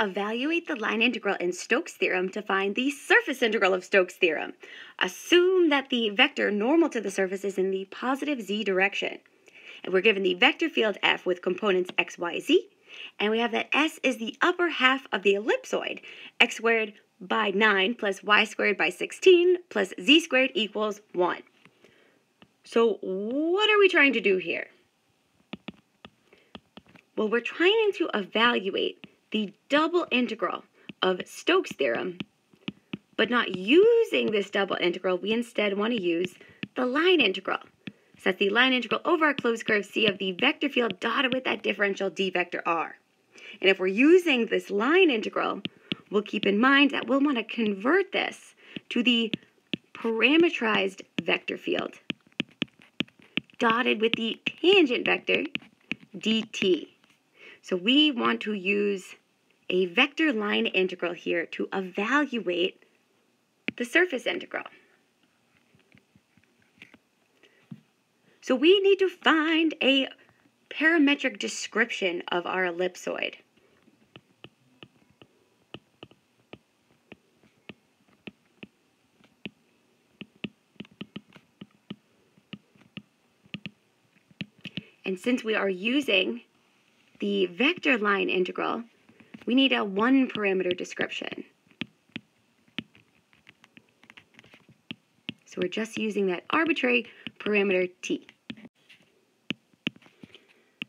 Evaluate the line integral in Stokes' theorem to find the surface integral of Stokes' theorem. Assume that the vector normal to the surface is in the positive z direction. And we're given the vector field f with components x, y, z, and we have that s is the upper half of the ellipsoid, x squared by 9 plus y squared by 16 plus z squared equals 1. So what are we trying to do here? Well, we're trying to evaluate the double integral of Stokes' theorem, but not using this double integral, we instead want to use the line integral. So that's the line integral over our closed curve C of the vector field dotted with that differential d vector r. And if we're using this line integral, we'll keep in mind that we'll want to convert this to the parametrized vector field dotted with the tangent vector dt. So we want to use a vector line integral here to evaluate the surface integral. So we need to find a parametric description of our ellipsoid. And since we are using the vector line integral, we need a one parameter description. So we're just using that arbitrary parameter t.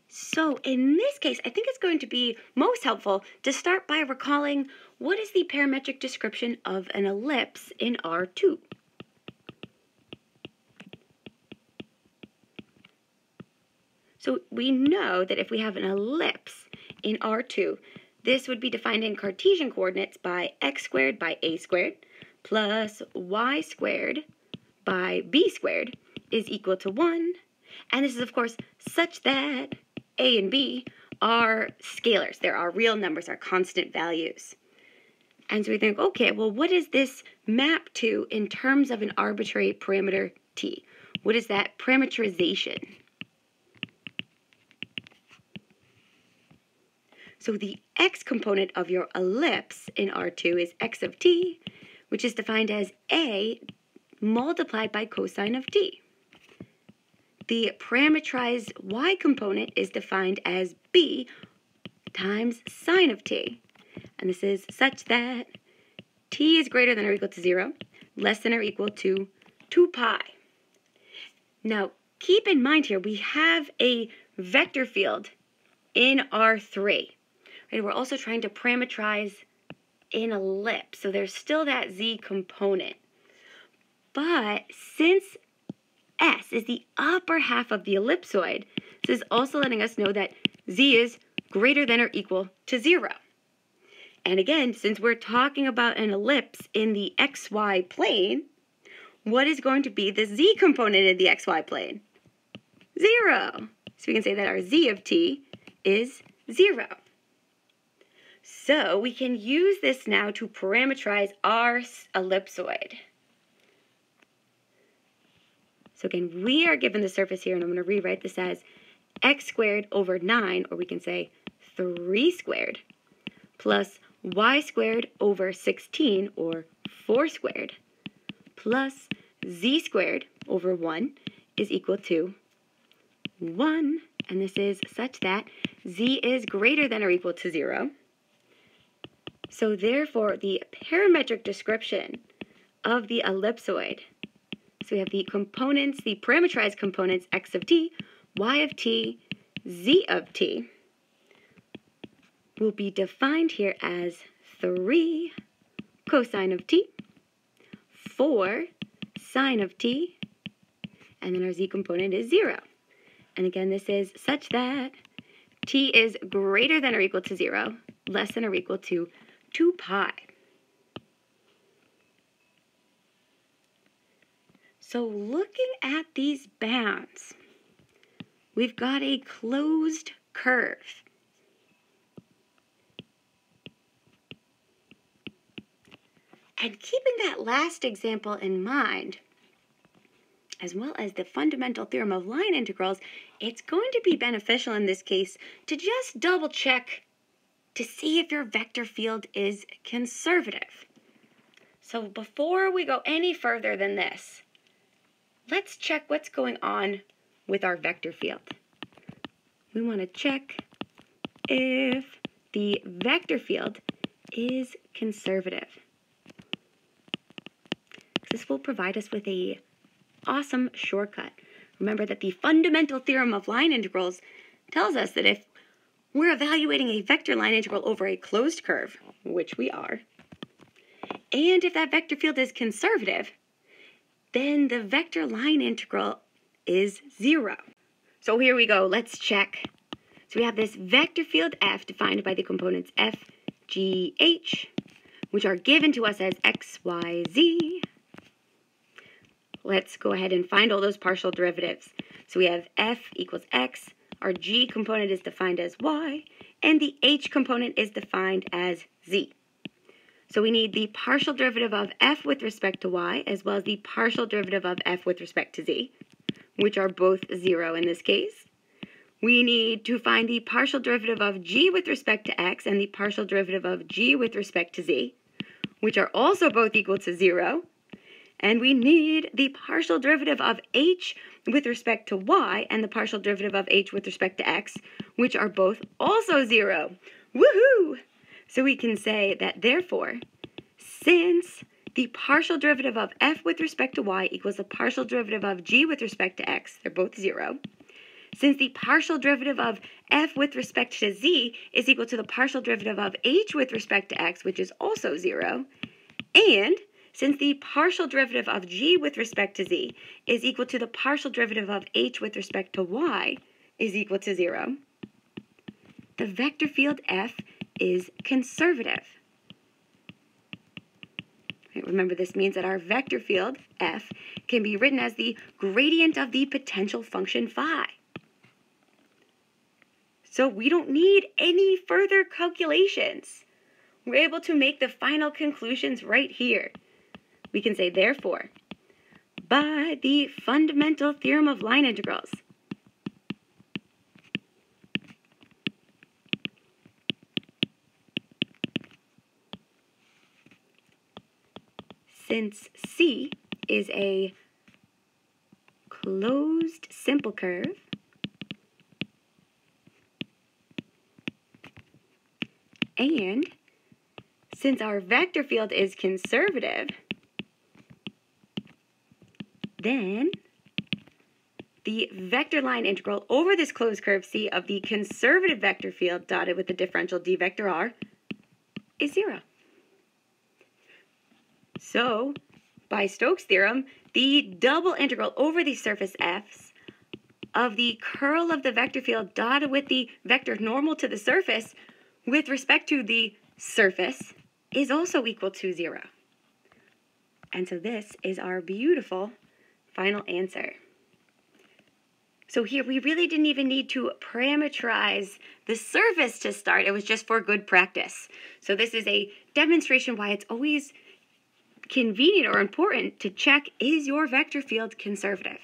So in this case, I think it's going to be most helpful to start by recalling what is the parametric description of an ellipse in R2. So we know that if we have an ellipse in R2, this would be defined in Cartesian coordinates by x squared by a squared plus y squared by b squared is equal to 1. And this is, of course, such that a and b are scalars. There are real numbers, are constant values. And so we think, okay, well, what does this map to in terms of an arbitrary parameter t? What is that parameterization? So the x component of your ellipse in R2 is x of t, which is defined as a multiplied by cosine of t. The parameterized y component is defined as b times sine of t. And this is such that t is greater than or equal to 0, less than or equal to 2 pi. Now, keep in mind here, we have a vector field in R3. Right? We're also trying to parameterize an ellipse. So there's still that z component. But since S is the upper half of the ellipsoid, this is also letting us know that z is greater than or equal to 0. And again, since we're talking about an ellipse in the xy plane, what is going to be the z component in the xy plane? 0. So we can say that our z of t is 0. So we can use this now to parameterize our ellipsoid. So again, we are given the surface here, and I'm going to rewrite this as x squared over 9, or we can say 3 squared, plus y squared over 16, or 4 squared, plus z squared over 1 is equal to 1. And this is such that z is greater than or equal to 0. So therefore, the parametric description of the ellipsoid, so we have the components, the parameterized components, x of t, y of t, z of t, will be defined here as 3 cosine of t, 4 sine of t, and then our z component is 0. And again, this is such that t is greater than or equal to 0, less than or equal to 2 pi. So looking at these bounds, we've got a closed curve. And keeping that last example in mind, as well as the fundamental theorem of line integrals, it's going to be beneficial in this case to just double check to see if your vector field is conservative. So before we go any further than this, let's check what's going on with our vector field. We want to check if the vector field is conservative. This will provide us with a awesome shortcut. Remember that the fundamental theorem of line integrals tells us that if we're evaluating a vector line integral over a closed curve, which we are, and if that vector field is conservative, then the vector line integral is zero. So here we go, let's check. So we have this vector field f defined by the components f, g, h, which are given to us as x, y, z. Let's go ahead and find all those partial derivatives. So we have f equals x, our g component is defined as y, and the h component is defined as z. So we need the partial derivative of f with respect to y, as well as the partial derivative of f with respect to z, which are both 0 in this case. We need to find the partial derivative of g with respect to x and the partial derivative of g with respect to z, which are also both equal to 0. And we need the partial derivative of h with respect to y and the partial derivative of h with respect to x, which are both also 0. Woohoo! So we can say that therefore, since the partial derivative of f with respect to y equals the partial derivative of g with respect to x, they're both 0, since the partial derivative of f with respect to z is equal to the partial derivative of h with respect to x, which is also 0, and since the partial derivative of g with respect to z is equal to the partial derivative of h with respect to y is equal to 0, the vector field f is conservative. remember, this means that our vector field, f, can be written as the gradient of the potential function phi. So we don't need any further calculations. We're able to make the final conclusions right here. We can say, therefore, by the fundamental theorem of line integrals, since C is a closed simple curve, and since our vector field is conservative, then the vector line integral over this closed curve C of the conservative vector field dotted with the differential d vector r is 0. So, by Stokes' theorem, the double integral over the surface f's of the curl of the vector field dotted with the vector normal to the surface with respect to the surface is also equal to 0. And so this is our beautiful final answer. So here we really didn't even need to parameterize the surface to start. It was just for good practice. So this is a demonstration why it's always convenient or important to check is your vector field conservative?